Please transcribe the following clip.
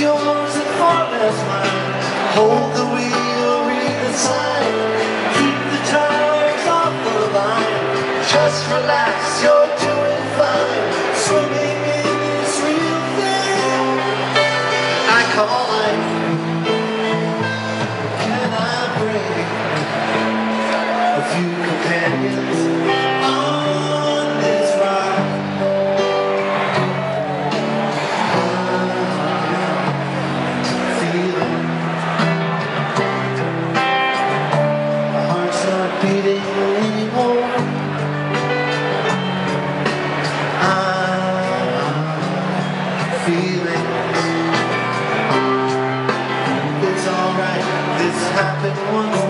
yours and far less mine. Hold the wheel, read the sign, keep the tires off the line. Just relax. Feeling it's alright. This happened once